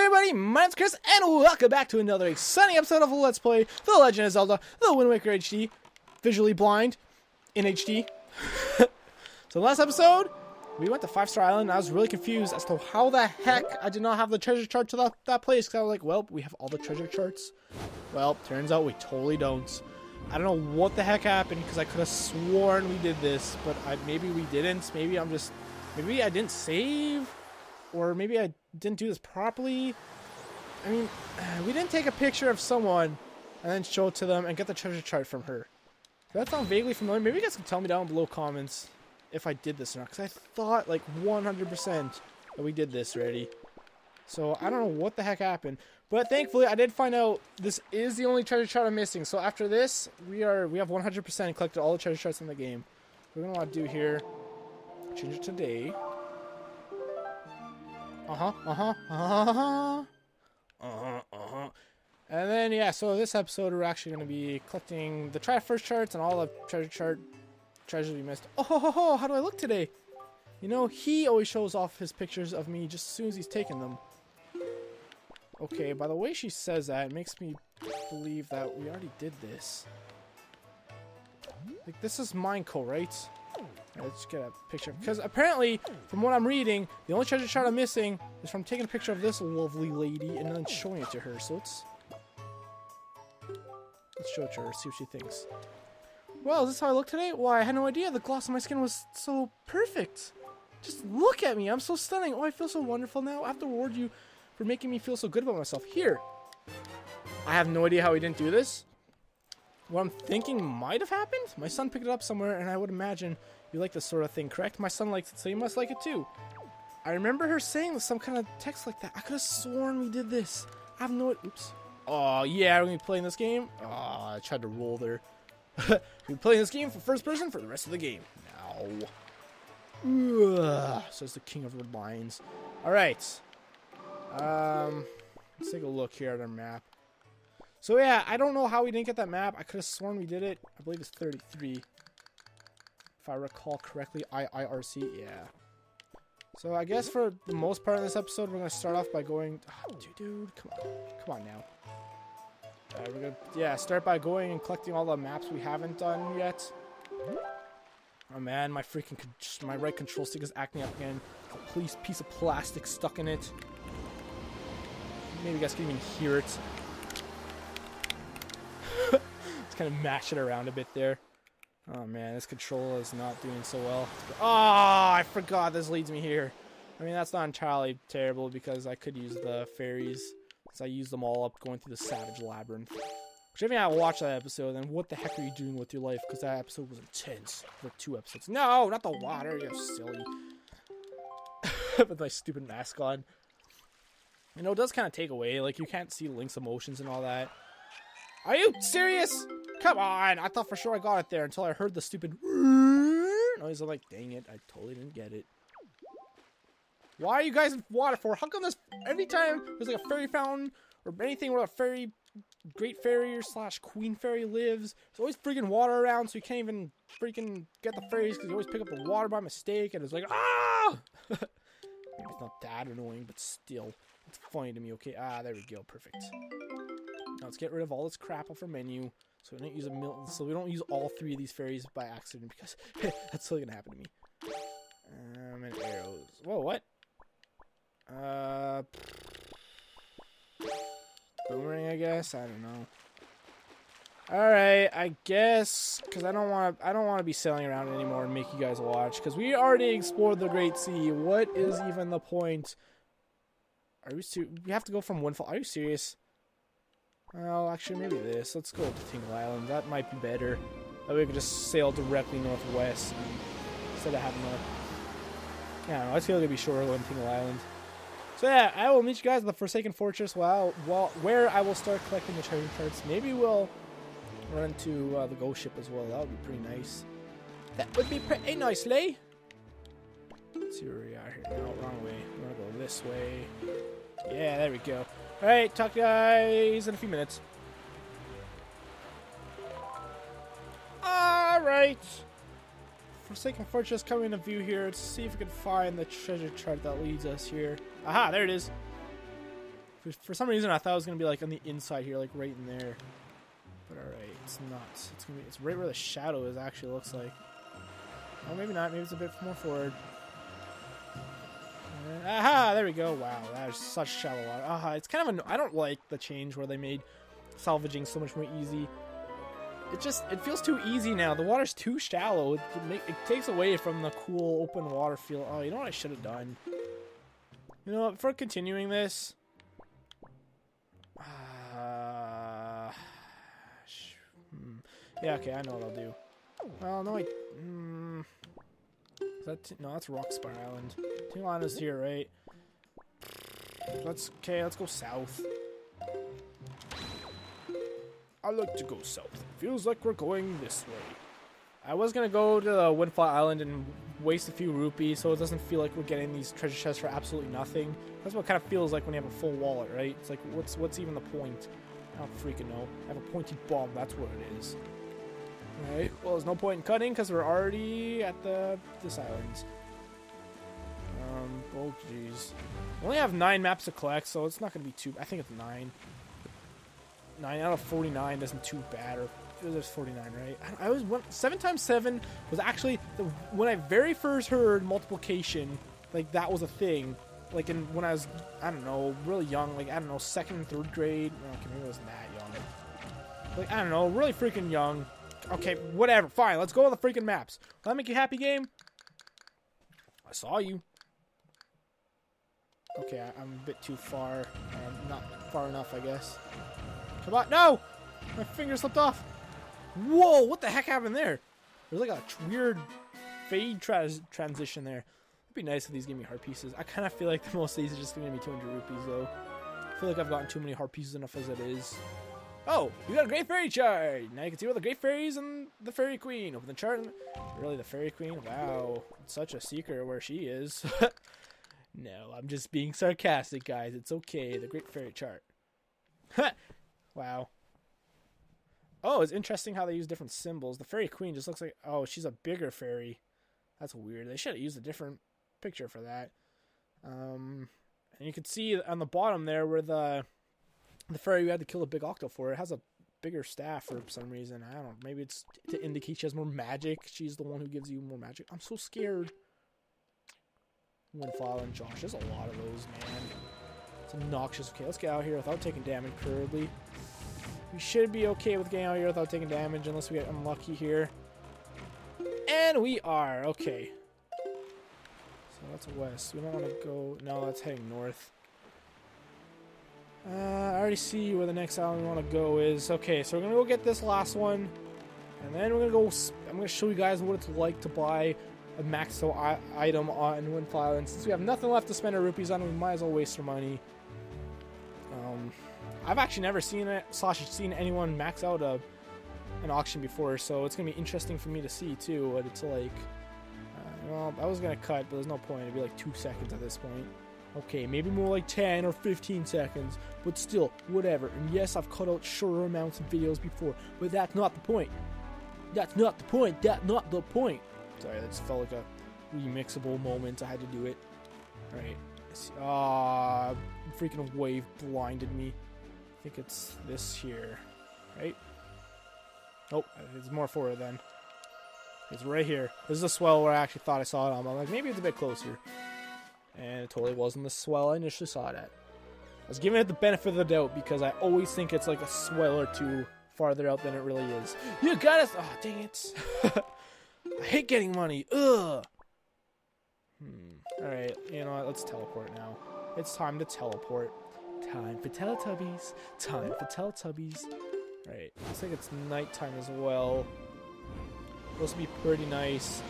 everybody, my name's Chris, and welcome back to another exciting episode of Let's Play The Legend of Zelda The Wind Waker HD, visually blind, in HD. so last episode, we went to Five Star Island, and I was really confused as to how the heck I did not have the treasure chart to that, that place, because I was like, well, we have all the treasure charts. Well, turns out we totally don't. I don't know what the heck happened, because I could have sworn we did this, but I, maybe we didn't, maybe I'm just, maybe I didn't save, or maybe I didn't do this properly. I mean, we didn't take a picture of someone and then show it to them and get the treasure chart from her. That sound vaguely familiar? Maybe you guys can tell me down below comments if I did this or not. Because I thought like 100% that we did this already. So I don't know what the heck happened. But thankfully I did find out this is the only treasure chart I'm missing. So after this, we are we have 100% collected all the treasure charts in the game. What we're going to want to do here, change it to day. Uh-huh, uh-huh, uh-huh. Uh-huh, uh-huh. And then, yeah, so this episode we're actually going to be collecting the Triforce charts and all the treasure chart treasures we missed. Oh, ho, ho, ho, how do I look today? You know, he always shows off his pictures of me just as soon as he's taken them. Okay, by the way she says that, it makes me believe that we already did this. Like, this is Minenco, right? Let's get a picture. Because apparently, from what I'm reading, the only treasure shot I'm missing is from taking a picture of this lovely lady and then showing it to her. So let's let's show it to her, see what she thinks. Well, is this how I look today? Why, I had no idea the gloss on my skin was so perfect. Just look at me, I'm so stunning. Oh, I feel so wonderful now. I have to reward you for making me feel so good about myself. Here. I have no idea how he didn't do this. What I'm thinking might have happened? My son picked it up somewhere, and I would imagine you like this sort of thing, correct? My son likes it, so you must like it too. I remember her saying some kind of text like that. I could have sworn we did this. I have no... Oops. Oh, yeah, we're going to be playing this game? Oh, I tried to roll there. we're playing this game for first person for the rest of the game. No. Says the king of the lines. Alright. Um, let's take a look here at our map. So yeah, I don't know how we didn't get that map. I could have sworn we did it. I believe it's 33. If I recall correctly, IIRC, yeah. So I guess for the most part of this episode, we're going to start off by going... Oh, dude, dude, come on. Come on now. Uh, we're going to, yeah, start by going and collecting all the maps we haven't done yet. Oh man, my freaking, my right control stick is acting up again. A piece of plastic stuck in it. Maybe you guys can even hear it. Kind of mash it around a bit there. Oh man, this controller is not doing so well. Oh, I forgot this leads me here. I mean, that's not entirely terrible because I could use the fairies. Because I used them all up going through the Savage Labyrinth. Which if you haven't watched that episode, then what the heck are you doing with your life? Because that episode was intense. For two episodes. No, not the water, you silly. with my stupid mask on. You know, it does kind of take away. Like, you can't see Link's emotions and all that. Are you serious? Come on! I thought for sure I got it there until I heard the stupid noise. I'm like, dang it, I totally didn't get it. Why are you guys in water for? How come this every time there's like a fairy fountain or anything where a fairy, great fairy slash queen fairy lives, there's always freaking water around, so you can't even freaking get the fairies because you always pick up the water by mistake, and it's like ah. Maybe it's not that annoying, but still, it's funny to me. Okay, ah, there we go, perfect. Now let's get rid of all this crap off our menu. So we don't use a mil so we don't use all three of these fairies by accident because that's still gonna happen to me. Um, and arrows. Whoa, what? Uh, boomerang, I guess. I don't know. All right, I guess because I don't want to. I don't want to be sailing around anymore and make you guys watch because we already explored the Great Sea. What is even the point? Are we? We have to go from Windfall. Are you serious? Well, actually, maybe this. Let's go to Tingle Island. That might be better. That way we can just sail directly northwest instead of having to... Yeah, I, I feel like it'd be shorter than Tingle Island. So yeah, I will meet you guys at the Forsaken Fortress while, while, where I will start collecting the treasure charts. Maybe we'll run into uh, the ghost ship as well. That would be pretty nice. That would be pretty nicely. Let's see where we are here. No, wrong way. We're gonna go this way. Yeah, there we go. Alright, talk to you guys in a few minutes. Alright. Forsaken Fortress coming into view here. Let's see if we can find the treasure chart that leads us here. Aha, there it is. For, for some reason, I thought it was gonna be like on the inside here, like right in there. But all right, it's not. It's gonna be. It's right where the shadow is. Actually, looks like. Oh, maybe not. Maybe it's a bit more forward. Aha! There we go. Wow, that is such shallow water. Aha! It's kind of. An, I don't like the change where they made salvaging so much more easy. It just it feels too easy now. The water's too shallow. It, make, it takes away from the cool open water feel. Oh, you know what I should have done? You know what? For continuing this, uh, hmm. yeah, okay, I know what I'll do. Well, no, wait. Mm, that no, that's Rockspire Island. Is here, right? Let's okay. Let's go south. I like to go south. Feels like we're going this way. I was gonna go to the Windfall Island and waste a few rupees so it doesn't feel like we're getting these treasure chests for absolutely nothing. That's what kind of feels like when you have a full wallet, right? It's like, what's what's even the point? I don't freaking know. I have a pointy bomb, that's what it is. Alright, well there's no point in cutting because we're already at the this island. Um, oh jeez. We only have nine maps to collect, so it's not gonna be too, I think it's nine. 9 out of 49 isn't too bad, or was 49, right? I, was one, 7 times 7 was actually the, when I very first heard multiplication, like that was a thing. Like in when I was, I don't know, really young, like I don't know, second third grade. Okay, maybe I wasn't that young. Like I don't know, really freaking young. Okay, whatever. Fine, let's go on the freaking maps. Will that make you happy, game? I saw you. Okay, I, am a bit too far. Um, not far enough, I guess. Come on. No! My finger slipped off. Whoa, what the heck happened there? There's like a weird fade trans transition there. It'd be nice if these gave me heart pieces. I kind of feel like the most of these are just going to be 200 rupees, though. I feel like I've gotten too many heart pieces enough as it is. Oh, you got a Great Fairy chart! Now you can see all the Great Fairies and the Fairy Queen. Open the chart. Really, the Fairy Queen? Wow. It's such a secret where she is. no, I'm just being sarcastic, guys. It's okay. The Great Fairy chart. Wow. Oh, it's interesting how they use different symbols. The fairy queen just looks like oh, she's a bigger fairy. That's weird. They should have used a different picture for that. Um, and you can see on the bottom there where the the fairy we had to kill a big octo for. It has a bigger staff for some reason. I don't know. Maybe it's to indicate she has more magic. She's the one who gives you more magic. I'm so scared. Windfall and Josh. There's a lot of those, man. It's obnoxious. Okay, let's get out here without taking damage currently. We should be okay with getting out here without taking damage unless we get unlucky here. And we are. Okay. So that's west. We don't want to go... No, that's heading north. Uh, I already see where the next island we want to go is. Okay, so we're going to go get this last one. And then we're going to go... I'm going to show you guys what it's like to buy a maxo item on Windfall Island. Since we have nothing left to spend our rupees on, we might as well waste our money. Um, I've actually never seen it, slash seen anyone max out a an auction before, so it's gonna be interesting for me to see too. What it's like. Uh, well, I was gonna cut, but there's no point. It'd be like two seconds at this point. Okay, maybe more like 10 or 15 seconds, but still, whatever. And yes, I've cut out shorter amounts of videos before, but that's not the point. That's not the point. That's not the point. Sorry, that just felt like a remixable moment. I had to do it. Alright. Ah, uh, freaking wave blinded me. I think it's this here, right? Oh, it's more forward then. It's right here. This is a swell where I actually thought I saw it on. I'm like, maybe it's a bit closer. And it totally wasn't the swell I initially saw it at. I was giving it the benefit of the doubt because I always think it's like a swell or two farther out than it really is. You got us! Oh, dang it. I hate getting money. Ugh. Hmm. Alright, you know what? Let's teleport now. It's time to teleport. Time for Teletubbies. Time for Teletubbies. Right. Looks like it's nighttime as well. Supposed to be pretty nice.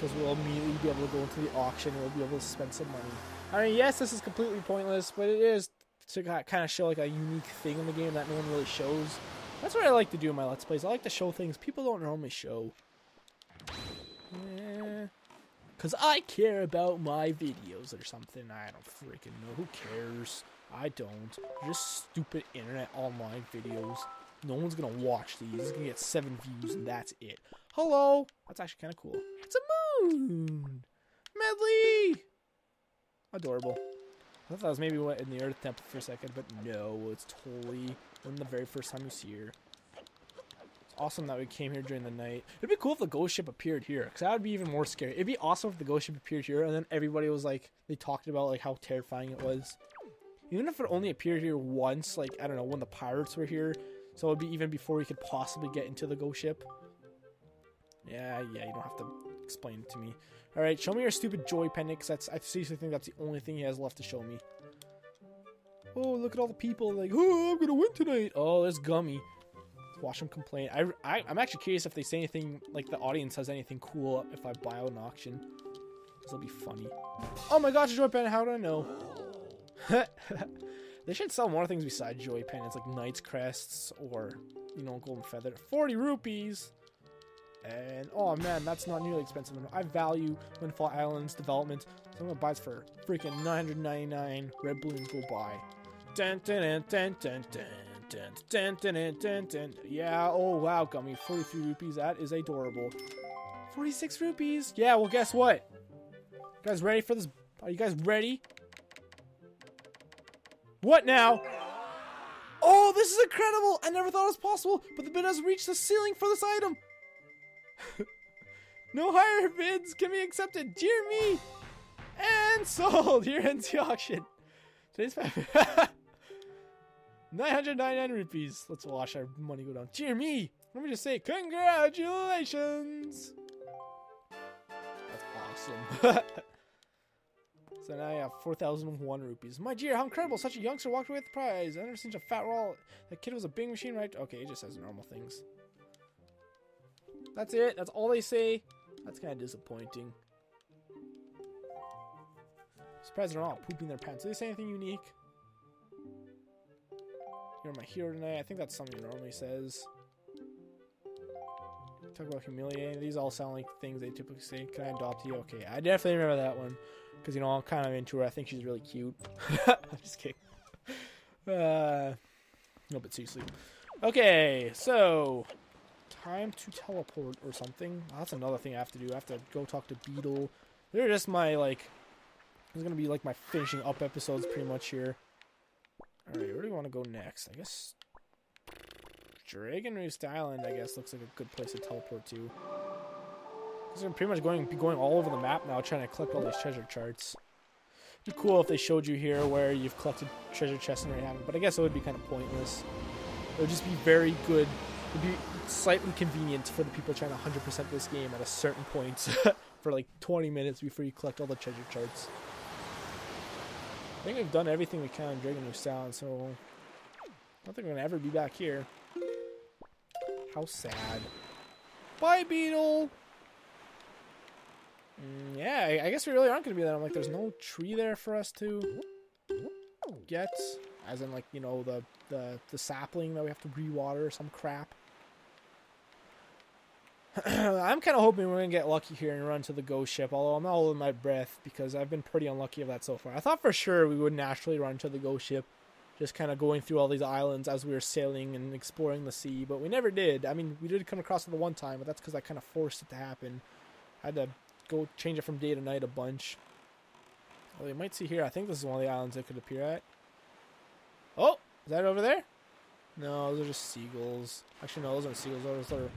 Because we'll immediately be able to go into the auction and we'll be able to spend some money. I mean, yes, this is completely pointless, but it is to kind of show like a unique thing in the game that no one really shows. That's what I like to do in my Let's Plays. I like to show things people don't normally show. Eh, because I care about my videos or something. I don't freaking know. Who cares? I don't. just stupid internet online videos. No one's gonna watch these. It's gonna get seven views and that's it. Hello! That's actually kind of cool. It's a moon! Medli! Adorable. I thought that was maybe what in the Earth Temple for a second, but no, it's totally when the very first time you see her. It's awesome that we came here during the night. It'd be cool if the ghost ship appeared here, because that would be even more scary. It'd be awesome if the ghost ship appeared here, and then everybody was like, they talked about like how terrifying it was. Even if it only appeared here once, like I don't know, when the pirates were here, so it'd be even before we could possibly get into the ghost ship. Yeah, yeah, you don't have to explain it to me. All right, show me your stupid joy pendant, because that's I seriously think that's the only thing he has left to show me. Oh, look at all the people like, oh, I'm gonna win tonight. Oh, there's Gummy. Watch him complain. I, I, I'm actually curious if they say anything like the audience has anything cool if I buy an auction. This will be funny. Oh my gosh, joy pendant. How do I know? they should sell more things besides joy pendants, like Knight's Crests or, you know, Golden Feather. 40 rupees! And, oh man, that's not nearly expensive enough. I value Windfall Island's development, so I'm gonna buy it for freaking 999 red balloons dun, dun. Yeah, oh wow, Gummy, 43 rupees, that is adorable. 46 rupees? Yeah, well guess what? You guys ready for this? Are you guys ready? What now? Oh, this is incredible! I never thought it was possible, but the bid has reached the ceiling for this item! no higher bids can be accepted! Dear me! And sold! Here ends the auction. Today's 999 rupees. Let's watch our money go down. Dear me! Let me just say, congratulations! That's awesome. So now I have 4,001 rupees. My dear, how incredible! Such a youngster walked away with the prize. I never seen such a fat roll. That kid was a big machine, right? Okay, it just says normal things. That's it. That's all they say. That's kind of disappointing. Surprised they're all pooping their pants. Do they say anything unique? You're my hero tonight. I think that's something he normally says. Talk about humiliating. These all sound like things they typically say. Can I adopt you? Okay, I definitely remember that one. Because, you know, I'm kind of into her. I think she's really cute. I'm just kidding. Uh, no, but seriously. Okay, so... Time to teleport or something. That's another thing I have to do. I have to go talk to Beetle. They're just my, like... It's to be, like, my finishing up episodes pretty much here. Alright, where do we want to go next? I guess... Dragon Roost Island, I guess, looks like a good place to teleport to. Because I'm pretty much going going all over the map now, trying to collect all these treasure charts. It'd be cool if they showed you here where you've collected treasure chests and already haven't, but I guess it would be kind of pointless. It would just be very good. It would be slightly convenient for the people trying to 100% this game at a certain point for like 20 minutes before you collect all the treasure charts. I think we've done everything we can on Dragon Roost Sound, so I don't think we're gonna ever be back here. How sad. Bye, Beetle! Mm, yeah, I, I guess we really aren't going to be there. I'm like, there's no tree there for us to get. As in, like, you know, the, the, the sapling that we have to rewater or some crap. I'm kind of hoping we're going to get lucky here and run to the ghost ship, although I'm not holding my breath because I've been pretty unlucky of that so far. I thought for sure we would naturally run to the ghost ship, just kind of going through all these islands as we were sailing and exploring the sea, but we never did. I mean, we did come across it the one time, but that's because I kind of forced it to happen. I had to go change it from day to night a bunch. Well, you might see here, I think this is one of the islands it could appear at. Oh, is that over there? No, those are just seagulls. Actually, no, those aren't seagulls. Those are,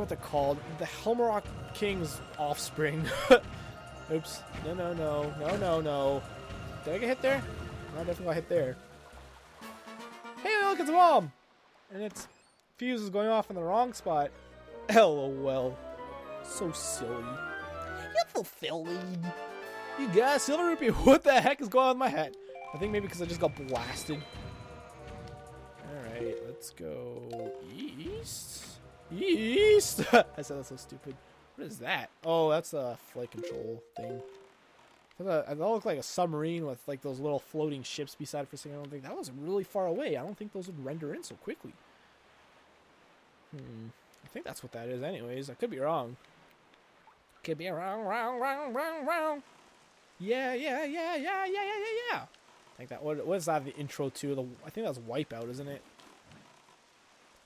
what they're called. The Helmaroc King's offspring. Oops. No, no, no. No, no, no. Did I get hit there? No, I definitely got hit there. Hey, look, it's a bomb! And its fuse is going off in the wrong spot. LOL. So silly. You're silly. You guys, Silver Rupee, what the heck is going on with my head? I think maybe because I just got blasted. Alright, let's go east. East! I said that's so stupid. What is that? Oh, that's a flight control thing. That looked like a submarine with like those little floating ships beside it for a second. I don't think that was really far away. I don't think those would render in so quickly. Hmm. I think that's what that is anyways. I could be wrong. Could be wrong, wrong, wrong, wrong, wrong. Yeah, yeah, yeah, yeah, yeah, yeah, yeah, yeah. Like that. What, what is that? The intro to the? I think that's Wipeout, isn't it?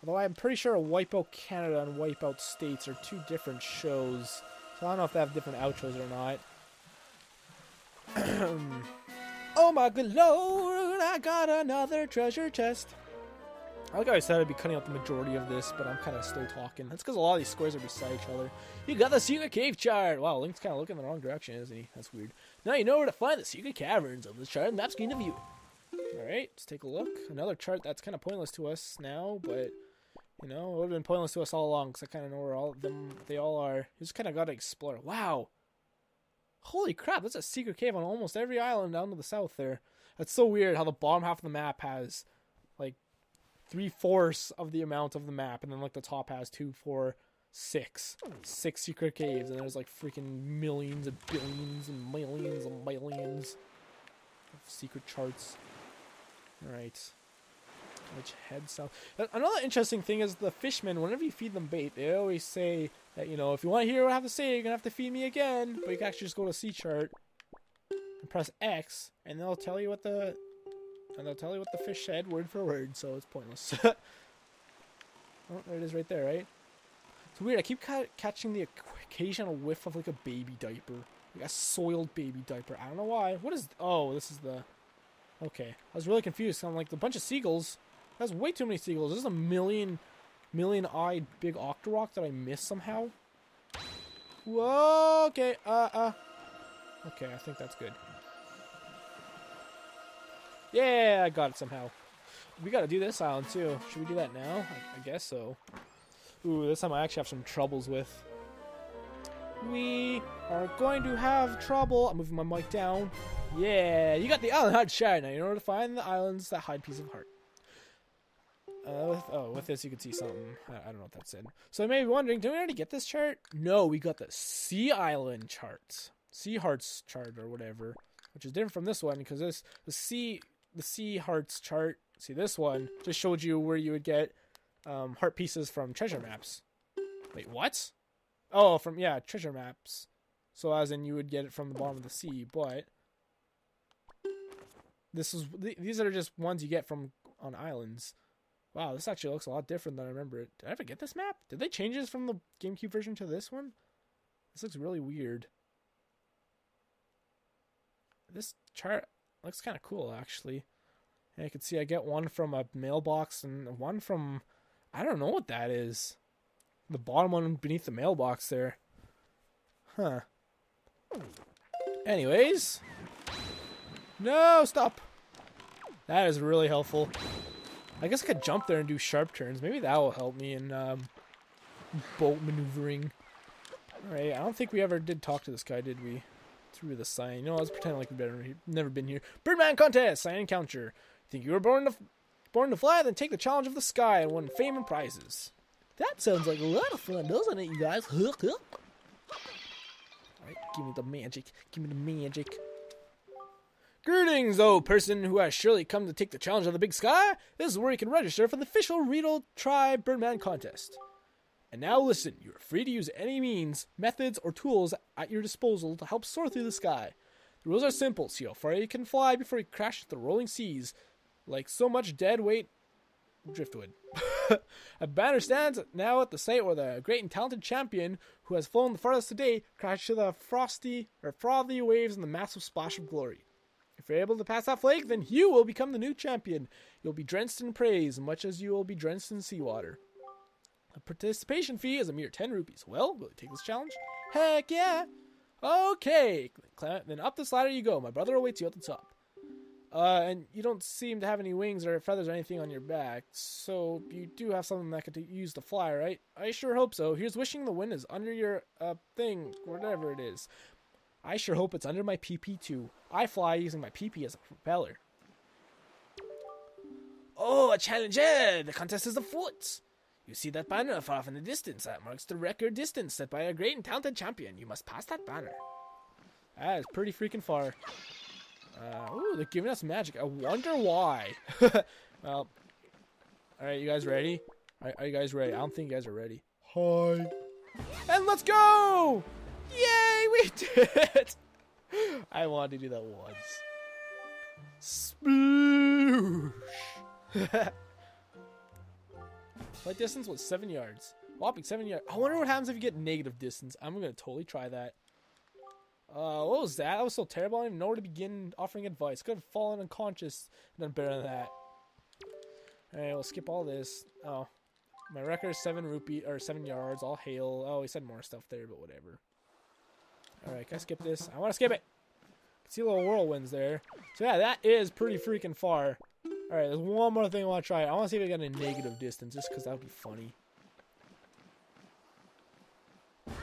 Although I'm pretty sure Wipeout Canada and Wipeout States are two different shows, so I don't know if they have different outros or not. Oh my good lord, I got another treasure chest. I like I said I'd be cutting out the majority of this, but I'm kind of still talking. That's because a lot of these squares are beside each other. You got the secret cave chart! Wow, Link's kind of looking in the wrong direction, isn't he? That's weird. Now you know where to find the secret caverns of the chart and map screen to view. Alright, let's take a look. Another chart that's kind of pointless to us now, but, you know, it would have been pointless to us all along, because I kind of know where all of them, they all are. You just kind of got to explore. Wow! Holy crap, that's a secret cave on almost every island down to the south there. That's so weird how the bottom half of the map has, like, three fourths of the amount of the map, and then, like, the top has two, four, six. Six secret caves, and there's, like, freaking millions and billions and millions and millions of secret charts. Alright. Which head south. Another interesting thing is the fishmen, whenever you feed them bait, they always say that, you know, if you want to hear what I have to say, you're going to have to feed me again. But you can actually just go to sea chart and press X, and they'll tell you what the and they'll tell you what the fish said word for word, so it's pointless. oh, there it is right there, right? It's weird. I keep ca catching the occasional whiff of like a baby diaper, like a soiled baby diaper. I don't know why. What is? Oh, this is the. Okay, I was really confused. I'm like the bunch of seagulls. That's way too many seagulls. This is a million million-eyed big octorok that I missed somehow. Whoa, okay, uh, uh. Okay, I think that's good. Yeah, I got it somehow. We gotta do this island too. Should we do that now? I, I guess so. Ooh, this time I actually have some troubles with. We are going to have trouble. I'm moving my mic down. Yeah, you got the island hide shard now. You know where to find the islands that hide piece of heart. Uh, with, oh, with this you can see something. I, I, don't know what that said. So I may be wondering, did we already get this chart? No, we got the Sea Island chart. Sea Hearts chart or whatever. Which is different from this one because this the sea the Sea Hearts chart. See this one just showed you where you would get um, heart pieces from treasure maps. Wait, what? Oh, from yeah, treasure maps. So as in you would get it from the bottom of the sea, but this is these are just ones you get from on islands. Wow, this actually looks a lot different than I remember it. Did I ever get this map? Did they change this from the GameCube version to this one? This looks really weird. This chart looks kind of cool, actually. And you can see I get one from a mailbox and one from... I don't know what that is. The bottom one beneath the mailbox there. Huh. Anyways. No, stop. That is really helpful. I guess I could jump there and do sharp turns. Maybe that will help me in um, boat maneuvering. Alright, I don't think we ever did talk to this guy, did we? Through the sign. You know, let's pretend like we've never been here. Birdman contest! Sign encounter. Think you were born to, born to fly? Then take the challenge of the sky and win fame and prizes. That sounds like a lot of fun, doesn't it, you guys? Alright, give me the magic. Give me the magic. Greetings, oh person who has surely come to take the challenge of the big sky. This is where you can register for the official Rito Tribe Birdman contest. And now listen, you are free to use any means, methods, or tools at your disposal to help soar through the sky. The rules are simple, see how far you can fly before you crash into the rolling seas, like so much dead weight driftwood. a banner stands now at the site where the great and talented champion who has flown the farthest today crashed to the frosty or frothy waves in the massive splash of glory. If you're able to pass that flag, then you will become the new champion. You'll be drenched in praise, much as you will be drenched in seawater. The participation fee is a mere 10 rupees. Well, will you take this challenge? Heck yeah! Okay, then up this ladder you go. My brother awaits you at the top. Uh, and you don't seem to have any wings or feathers or anything on your back, so you do have something that could use to fly, right? I sure hope so. Here's wishing the wind is under your uh thing, whatever it is. I sure hope it's under my PP too. I fly using my PP as a propeller. Oh, a challenger! The contest is afoot! You see that banner far off in the distance. That marks the record distance set by a great and talented champion. You must pass that banner. That is pretty freaking far. Uh, ooh, they're giving us magic. I wonder why. well, alright, you guys ready? Are, are you guys ready? I don't think you guys are ready. Hi. And let's go! Yay, we did it! I wanted to do that once. Sploosh! Flight distance was 7 yards. Whopping 7 yards. I wonder what happens if you get negative distance. I'm to totally try that. Uh, what was that? That was so terrible. I don't even know where to begin offering advice. Could have fallen unconscious done better than that. Alright, we'll skip all this. Oh. My record is seven rupee or seven yards. All hail. Oh, he said more stuff there, but whatever. Alright, can I skip this? I want to skip it! See little whirlwinds there. So yeah, that is pretty freaking far. Alright, there's one more thing I want to try. I want to see if I get a negative distance, just because that would be funny.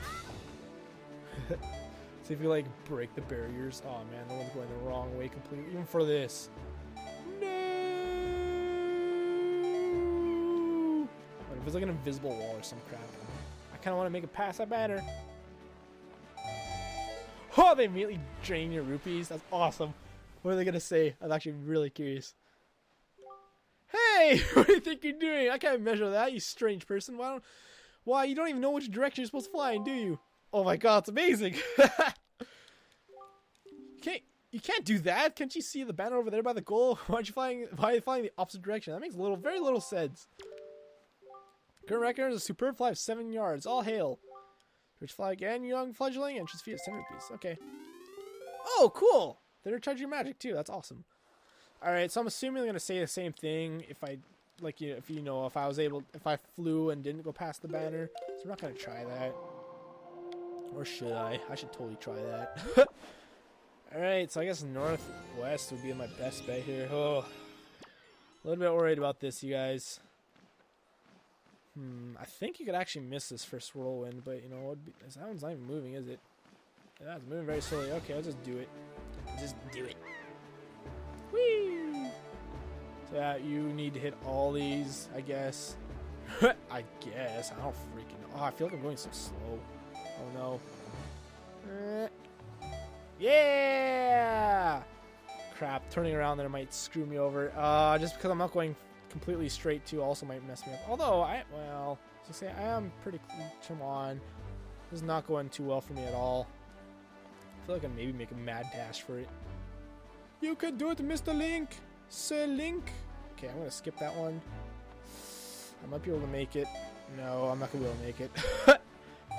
see if we like break the barriers. Oh man, the one's going the wrong way completely, even for this. No! If it's like an invisible wall or some crap? I kind of want to make it past that banner. Oh, they immediately drain your rupees. That's awesome. What are they gonna say? I'm actually really curious. Hey, what do you think you're doing? I can't measure that, you strange person. Why don't? Why you don't even know which direction you're supposed to fly in, do you? Oh my god, it's amazing. you can't you can't do that. Can't you see the banner over there by the goal? Why aren't you flying? Why are you flying the opposite direction? That makes little, very little sense. Current record is a superb fly of seven yards. All hail. Which flag and young fledgling, and just at 10 rupees. Okay. Oh, cool! They're charging magic too. That's awesome. Alright, so I'm assuming they're gonna say the same thing if I like you if you know if I was able if I flew and didn't go past the banner. So we're not gonna try that. Or should I? I should totally try that. Alright, so I guess northwest would be my best bet here. Oh a little bit worried about this, you guys. Hmm, I think you could actually miss this first whirlwind, but you know, be, that one's not even moving, is it? Yeah, it's moving very slowly. Okay, I'll just do it. Just do it. Whee! So yeah, you need to hit all these, I guess. I guess. I don't freaking know. Oh, I feel like I'm going so slow. Oh no. Yeah! Crap, turning around there might screw me over. Uh, just because I'm not going completely straight too also might mess me up. Although, I, well, to say I am pretty, come on. This is not going too well for me at all. I feel like I maybe make a mad dash for it. You can do it, Mr. Link! Sir Link! Okay, I'm gonna skip that one. I might be able to make it. No, I'm not gonna be able to make it.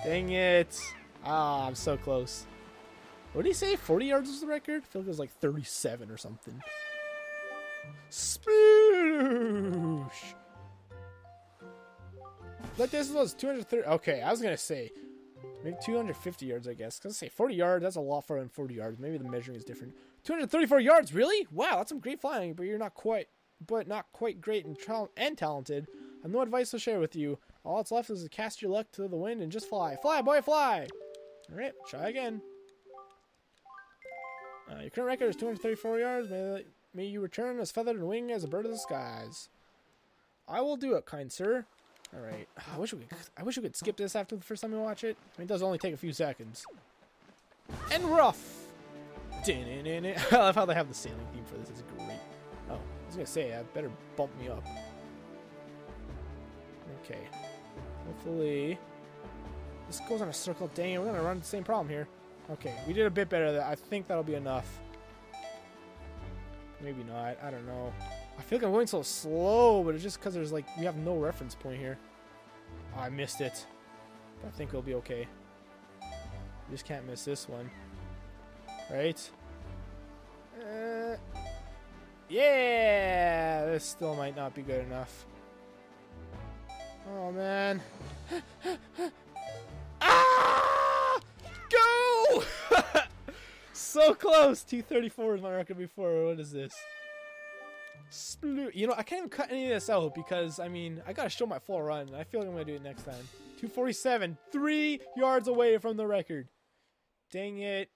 Dang it! Ah, I'm so close. What did he say? 40 yards was the record? I feel like it was like 37 or something. Sploosh! Like this was 230. Okay, I was gonna say maybe 250 yards, I guess. Cause I say 40 yards, that's a lot farther than 40 yards. Maybe the measuring is different. 234 yards, really? Wow, that's some great flying, but you're not quite, but not quite great and, and talented. I have no advice to share with you. All that's left is to cast your luck to the wind and just fly. Fly, boy, fly! Alright, try again. Uh, your current record is 234 yards. May, may you return as feathered and winged as a bird of the skies. I will do it, kind sir. Alright. I wish we could I wish we could skip this after the first time we watch it. I mean, it does only take a few seconds. And rough! I love how they have the sailing theme for this. It's great. Oh, I was gonna say, I better bump me up. Okay. Hopefully... This goes on a circle. Dang, we're gonna run the same problem here. Okay, we did a bit better. I think that'll be enough. Maybe not. I don't know. I feel like I'm going so slow, but it's just because there's like, we have no reference point here. Oh, I missed it. But I think it'll be okay. We just can't miss this one. Right? Uh, yeah! This still might not be good enough. Oh, man. So close! 234 is my record before. What is this? You know, I can't even cut any of this out because, I mean, I gotta show my full run. I feel like I'm gonna do it next time. 247, three yards away from the record. Dang it.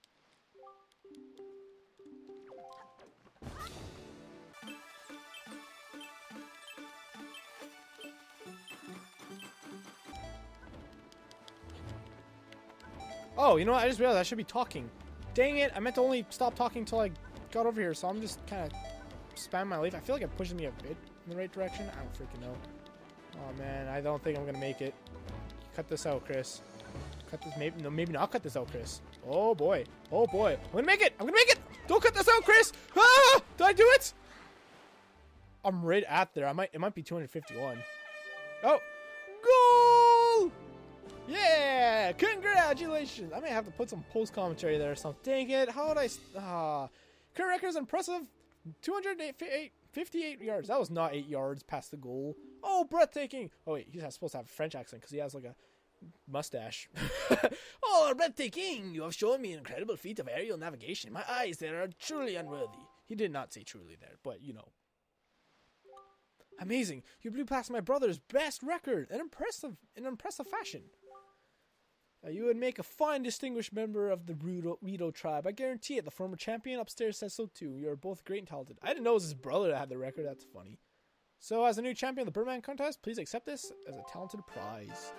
Oh, you know what? I just realized I should be talking. Dang it, I meant to only stop talking until I got over here, so I'm just kind of spamming my leaf. I feel like it pushes me a bit in the right direction. I don't freaking know. Oh man, I don't think I'm gonna make it. Cut this out, Chris. Cut this. Maybe no. Maybe not cut this out, Chris. Oh boy. Oh boy. I'm gonna make it. I'm gonna make it. Don't cut this out, Chris. Ah! Did I do it? I'm right at there. I might. It might be 251. Oh! Yeah! Congratulations! I may have to put some post commentary there or something. Dang it! How would I? Ah, current record is impressive. 258 yards. That was not eight yards past the goal. Oh, breathtaking! Oh wait, he's supposed to have a French accent because he has like a mustache. oh, breathtaking! You have shown me an incredible feat of aerial navigation. My eyes there are truly unworthy. He did not say truly there, but you know. Amazing! You blew past my brother's best record in impressive in impressive fashion. Uh, you would make a fine, distinguished member of the Rito, Rito tribe. I guarantee it. The former champion upstairs says so too. You are both great and talented. I didn't know it was his brother that had the record. That's funny. So, as a new champion of the Birdman contest, please accept this as a talented prize.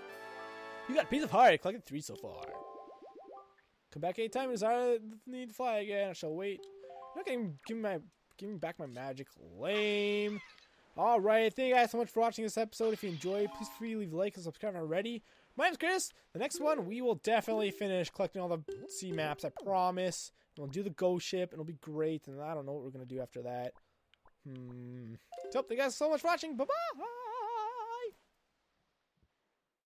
You got a piece of heart. Collected three so far. Come back anytime you desire need to fly again. I shall wait. I'm not give me my give me back my magic. Lame. Alright, thank you guys so much for watching this episode. If you enjoyed, please free to leave a like and subscribe already. My name's Chris. The next one, we will definitely finish collecting all the sea maps, I promise. And we'll do the ghost ship, and it'll be great. And I don't know what we're going to do after that. Hmm. So, thank you guys so much for watching. Bye-bye.